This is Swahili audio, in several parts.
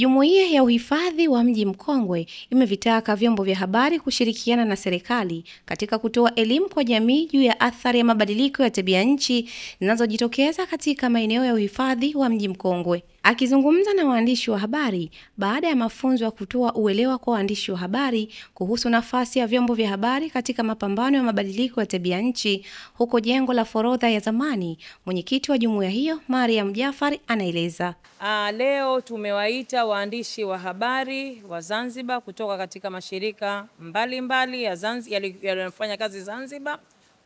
Jumuiya ya Uhifadhi wa Mji Mkongwe imevitaka vyombo vya habari kushirikiana na serikali katika kutoa elimu kwa jamii juu ya athari ya mabadiliko ya tabia nchi zinazojitokeza katika maeneo ya uhifadhi wa Mji Mkongwe. Akizungumza na waandishi wa habari baada ya mafunzo ya kutoa uelewa kwa waandishi wa habari kuhusu nafasi ya vyombo vya habari katika mapambano ya mabadiliko ya tabia nchi huko jengo la forodha ya zamani, mwenyekiti wa jumuiya hiyo Mariam Jafari anaeleza. Aa, leo tumewaita waandishi wa habari wa Zanzibar kutoka katika mashirika mbalimbali mbali ya kazi Zanzibar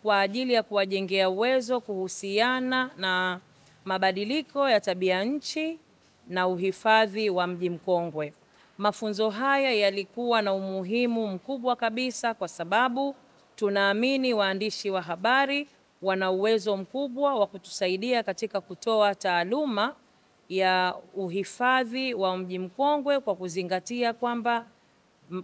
kwa ajili ya kuwajengea uwezo kuhusiana na mabadiliko ya tabia nchi na uhifadhi wa Mji Mkongwe. Mafunzo haya yalikuwa na umuhimu mkubwa kabisa kwa sababu tunaamini waandishi wa habari wana uwezo mkubwa wa kutusaidia katika kutoa taaluma ya uhifadhi wa Mji Mkongwe kwa kuzingatia kwamba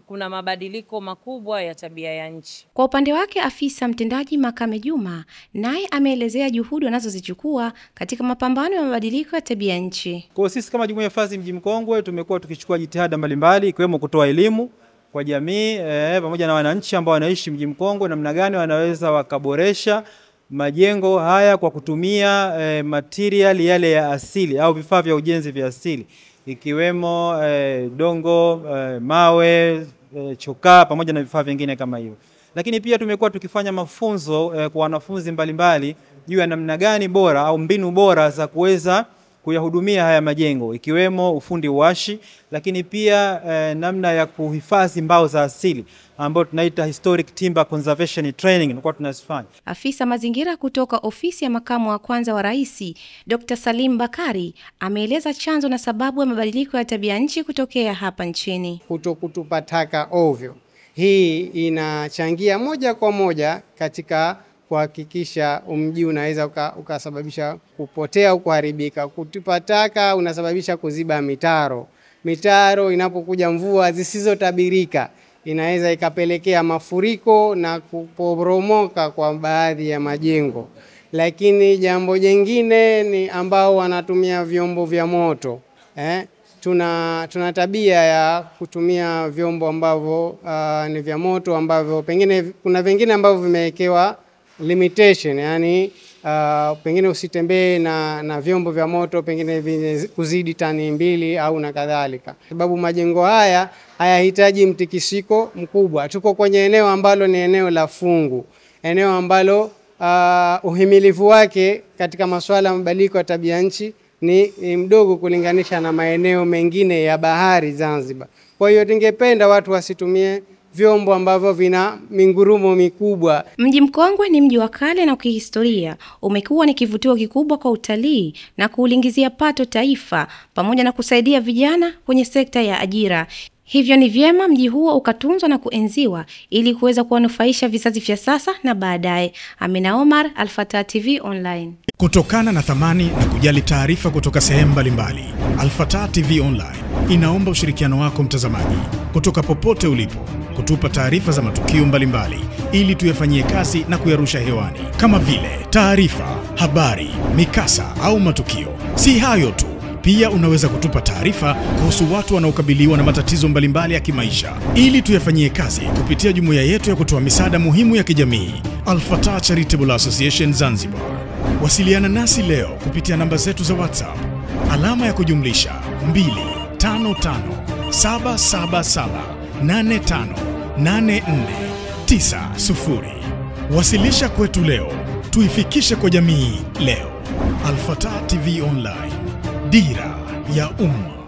kuna mabadiliko makubwa ya tabia ya nchi. Kwa upande wake, afisa mtendaji Makame Juma naye ameelezea juhudi wanazozichukua katika mapambano ya mabadiliko ya tabia ya nchi. Kwa sisi kama jumuiya ya hifadhi Mji Mkongwe tumekuwa tukichukua jitihada mbalimbali ikiwemo kutoa elimu kwa jamii eh, pamoja na wananchi ambao wanaishi Mji Mkongwe, namna gani wanaweza wakaboresha majengo haya kwa kutumia eh, material yale ya asili au vifaa vya ujenzi vya asili ikiwemo eh, dongo eh, mawe eh, chokaa pamoja na vifaa vingine kama hivyo. Lakini pia tumekuwa tukifanya mafunzo eh, kwa wanafunzi mbalimbali juu ya namna gani bora au mbinu bora za kuweza kuyahudumia haya majengo ikiwemo ufundi washi, lakini pia eh, namna ya kuhifadhi mbao za asili ambayo tunaita historic timber conservation training tulikuwa tunazifanya. Afisa mazingira kutoka ofisi ya makamu wa kwanza wa rais Dr. Salim Bakari ameeleza chanzo na sababu ya mabadiliko ya tabia nchi kutokea hapa nchini. Kuto kutupa taka ovyo, hii inachangia moja kwa moja katika kuhakikisha mji unaweza ukasababisha uka kupotea au kuharibika. Kutupa taka unasababisha kuziba mitaro. Mitaro inapokuja mvua zisizotabirika inaweza ikapelekea mafuriko na kuporomoka kwa baadhi ya majengo. Lakini jambo jingine ni ambao wanatumia vyombo vya moto eh? Tuna, tuna tabia ya kutumia vyombo ambavyo uh, ni vya moto ambavyo pengine kuna vingine ambavyo vimewekewa limitation yani, uh, pengine usitembee na, na vyombo vya moto pengine vyenye kuzidi tani mbili au na kadhalika, sababu majengo haya hayahitaji mtikisiko mkubwa. Tuko kwenye eneo ambalo ni eneo la fungu, eneo ambalo uh, uhimilivu wake katika masuala ya mabadiliko ya tabia nchi ni, ni mdogo kulinganisha na maeneo mengine ya bahari Zanzibar. Kwa hiyo ningependa watu wasitumie vyombo ambavyo vina mingurumo mikubwa. Mji Mkongwe ni mji wa kale na kihistoria, umekuwa ni kivutio kikubwa kwa utalii na kuulingizia pato taifa pamoja na kusaidia vijana kwenye sekta ya ajira. Hivyo ni vyema mji huo ukatunzwa na kuenziwa ili kuweza kuwanufaisha vizazi vya sasa na baadaye. Amina Omar, Alfata TV Online. Kutokana na thamani na kujali taarifa kutoka sehemu mbalimbali, Alfata TV Online inaomba ushirikiano wako mtazamaji, kutoka popote ulipo, kutupa taarifa za matukio mbalimbali ili tuyafanyie kazi na kuyarusha hewani, kama vile taarifa, habari, mikasa au matukio. Si hayo tu pia unaweza kutupa taarifa kuhusu watu wanaokabiliwa na matatizo mbalimbali ya kimaisha ili tuyafanyie kazi kupitia jumuiya yetu ya kutoa misaada muhimu ya kijamii Al-Fatah Charitable Association Zanzibar. Wasiliana nasi leo kupitia namba zetu za WhatsApp alama ya kujumlisha 255777858490. Wasilisha kwetu leo, tuifikishe kwa jamii leo. Al-Fatah TV Online. Dira ya Umma.